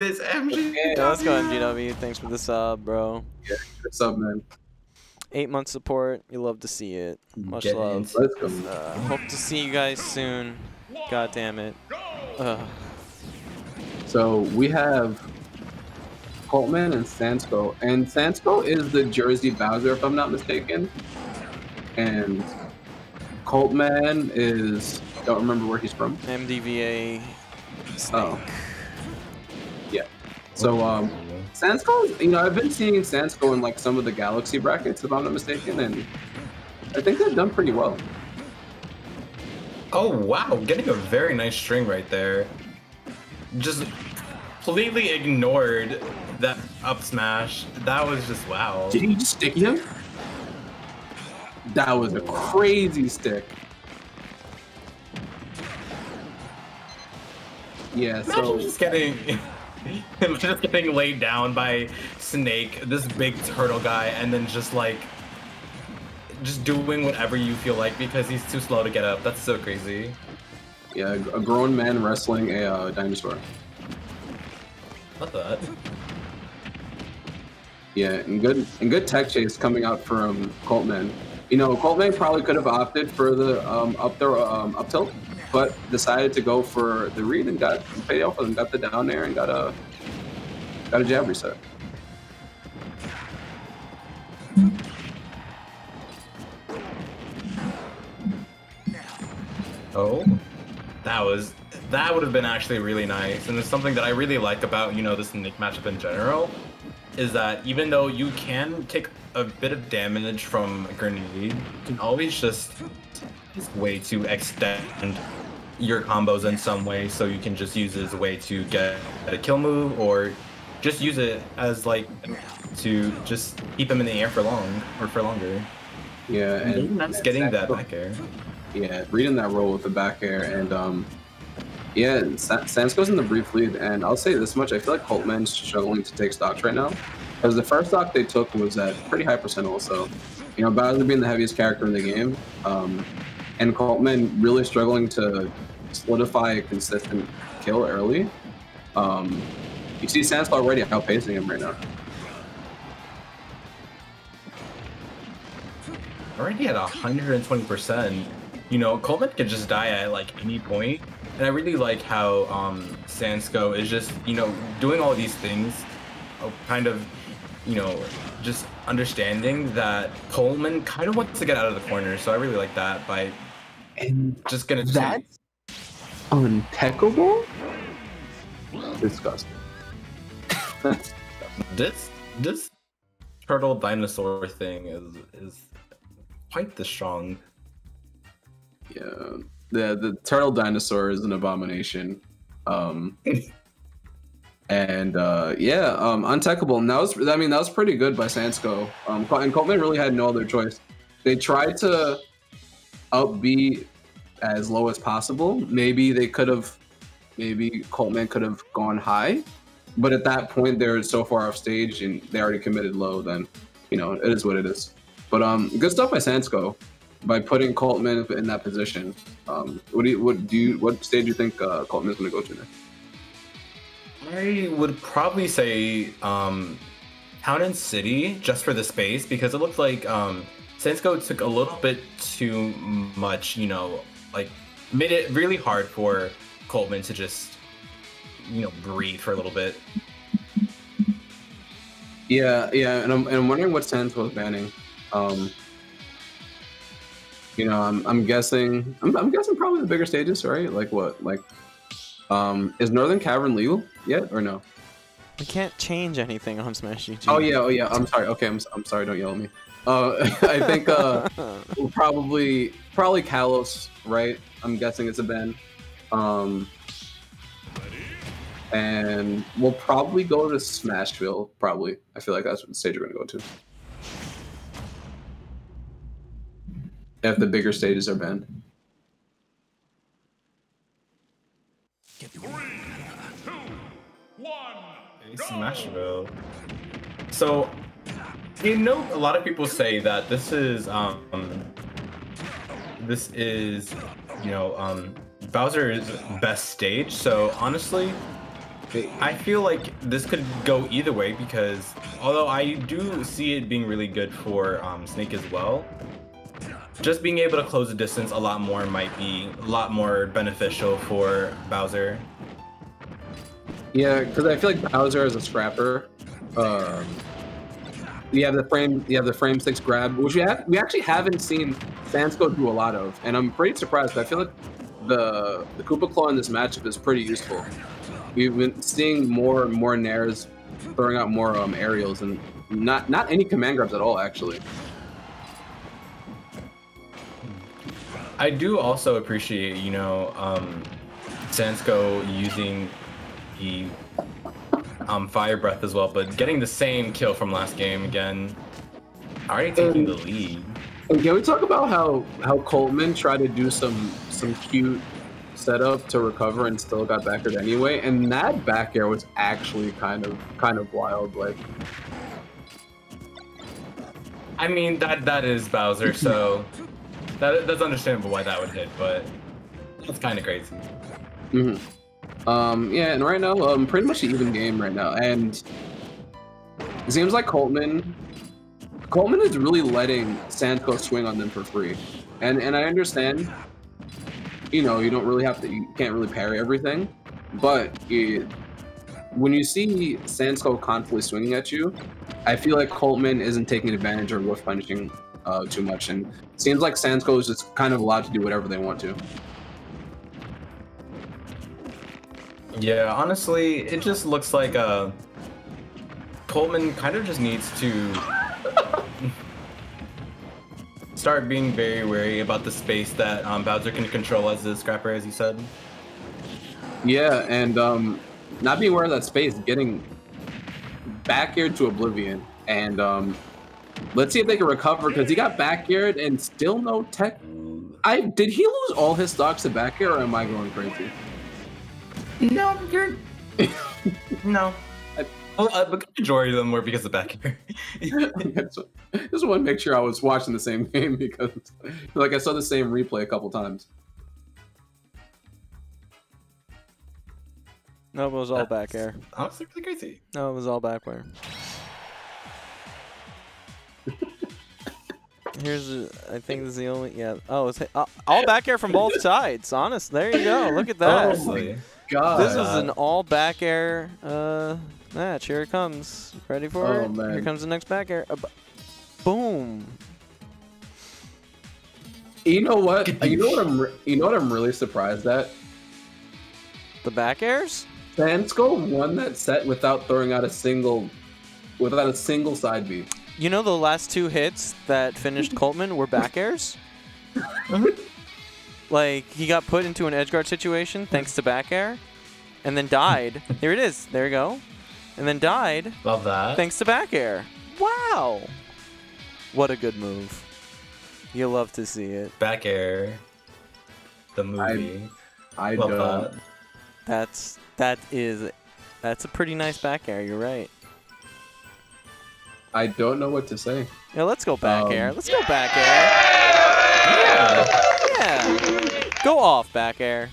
this MG. Yeah, let's go MGW. Thanks for the sub, bro. Yeah, what's up, man? Eight month support. You love to see it. Much Get love. Let's go. Uh, hope to see you guys soon. God damn it. Ugh. So we have Coltman and Sansko, and Sansko is the Jersey Bowser, if I'm not mistaken. And Coltman is don't remember where he's from. MDVA. Snake. Oh. So um, Sansko, you know, I've been seeing Sansko in like some of the Galaxy brackets, if I'm not mistaken, and I think they've done pretty well. Oh wow, getting a very nice string right there. Just completely ignored that up smash. That was just wow. Did he just stick him? That was a crazy stick. Yeah, Imagine so just getting him just getting laid down by Snake, this big turtle guy, and then just like just doing whatever you feel like because he's too slow to get up. That's so crazy. yeah, a grown man wrestling a uh, dinosaur. What the? Yeah, and good and good tech chase coming out from Coltman. You know, Coltman probably could have opted for the um, up throw, um, up tilt, but decided to go for the read and got paid off and got the down there and got a got a jab reset. Oh, that was that would have been actually really nice. And it's something that I really like about you know this Nick matchup in general, is that even though you can take a bit of damage from a grenade, you can always just it's way to extend your combos in some way. So you can just use it as a way to get a kill move or just use it as like to just keep him in the air for long or for longer. Yeah, and Just getting that back air. Yeah, reading that roll with the back air and um yeah, Sa- Sansko's in the brief lead, and I'll say this much: I feel like Coltman's struggling to take stocks right now, because the first stock they took was at pretty high percent. Also, you know, Bowser being the heaviest character in the game, um, and Coltman really struggling to solidify a consistent kill early. Um, you see Sansko already outpacing him right now. already at 120%. You know, Coltman can just die at like any point. And I really like how um, Sansko is just, you know, doing all these things, uh, kind of, you know, just understanding that Coltman kind of wants to get out of the corner. So I really like that by And just gonna that's untechable. Disgusting. this this turtle dinosaur thing is is quite the strong. Yeah, the the turtle dinosaur is an abomination. Um, and uh, yeah, um, untechable. And that was, I mean, that was pretty good by Sansko. Um, and Coltman really had no other choice. They tried to up B as low as possible. Maybe they could have, maybe Coltman could have gone high, but at that point they're so far off stage and they already committed low. Then, you know, it is what it is. But um, good stuff by Sansko by putting Coltman in that position. Um, what do you what do you what stage do you think uh, Coltman is going to go to next? I would probably say um, Town and City just for the space because it looked like um, Sansko took a little bit too much, you know, like made it really hard for Coltman to just, you know, breathe for a little bit. Yeah, yeah, and I'm, and I'm wondering what Sansko's banning. Um, you know, I'm, I'm guessing I'm, I'm guessing probably the bigger stages, right? Like what? Like, um, is Northern Cavern legal yet or no? We can't change anything on Smash GG. Oh yeah, oh yeah. I'm sorry. Okay, I'm, I'm sorry. Don't yell at me. Uh, I think uh, we'll probably probably Kalos, right? I'm guessing it's a ban. Um, and we'll probably go to Smashville. Probably. I feel like that's what the stage we're gonna go to. If the bigger stages are banned. Smashville. So, you know, a lot of people say that this is um, this is you know um, Bowser's best stage. So honestly, I feel like this could go either way because although I do see it being really good for um, Snake as well, just being able to close the distance a lot more might be a lot more beneficial for Bowser. Yeah, because I feel like Bowser as a scrapper, um, you have the frame, you have the frame six grab, which we have, we actually haven't seen Sansko do a lot of, and I'm pretty surprised. I feel like the the Koopa Claw in this matchup is pretty useful. We've been seeing more and more Nairs throwing out more um, aerials and not not any command grabs at all, actually. I do also appreciate, you know, um, Sansko using the um, Fire Breath as well, but getting the same kill from last game again. Already taking the lead. And can we talk about how how Coltman tried to do some some cute setup to recover and still got backered anyway? And that back air was actually kind of kind of wild. Like, I mean that that is Bowser, so that that's understandable why that would hit, but that's kind of crazy. mhm. Um, yeah. And right now, um, pretty much an even game right now, and it seems like Coltman. Coleman is really letting Sansko swing on them for free, and and I understand. You know, you don't really have to. You can't really parry everything, but it, when you see Sansko constantly swinging at you, I feel like Coltman isn't taking advantage or whiff punishing uh, too much, and seems like Sansko is just kind of allowed to do whatever they want to. Yeah, honestly, it just looks like uh, Coltman kind of just needs to start being very wary about the space that um, Bowser can control as the scrapper, as you said. Yeah, and um, not being aware of that space, getting back aired to oblivion, and um, let's see if they can recover because he got back aired and still no tech. I did he lose all his stocks to back air, or am I going crazy? No, you're. no. Well, uh, but majority of them were because of back air. just just want to make sure I was watching the same game because, like, I saw the same replay a couple times. No, it was all back air. Honestly, really crazy. No, it was all back air. Here's, uh, I think this is the only, yeah. Oh, it's uh, all back air from both sides. Honest, there you go. Look at that. Honestly. God, This is an all back air uh, match. Here it comes. Ready for Oh, it? Here comes the next back air. Uh, boom. you know what? You know what I'm. You know what I'm really surprised at. The back airs? Sansko won that set without throwing out a single, without a single side beat. You know the last two hits that finished Coltman were back airs? like, he got put into an edge guard situation thanks to back air, and then died. Here it is. There you go. And then died Love that. thanks to back air. Wow. What a good move. You love to see it. Back air. The movie. I Love don't. that. That's that is that's a pretty nice back air. You're right. I don't know what to say. Yeah, let's go back Um, air. Let's go back air. Yeah. Yeah. Go off back air.